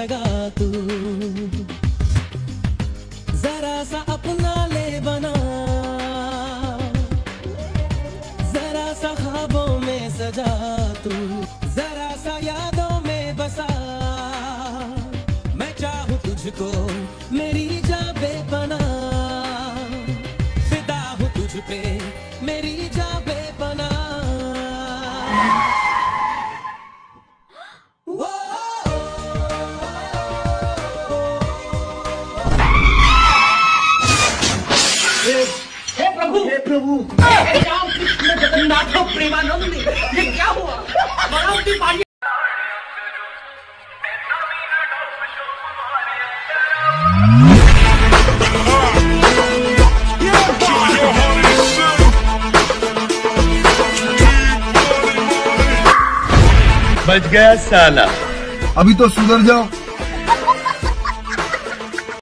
जगह तू। जरा सा अपना ले बना। जरा सा ख्वाबों में सजा तू। जरा सा यादों में बसा। मैं चाहूँ तुझको मेरी जा बेपना फिदा हूँ तुझ पे मेरी जा प्रभु। हे प्रभु। हे राम कृष्ण जगन्नाथ प्रेमानंद ये क्या हुआ? पानी बच गया साला। अभी तो सुधर जाओ।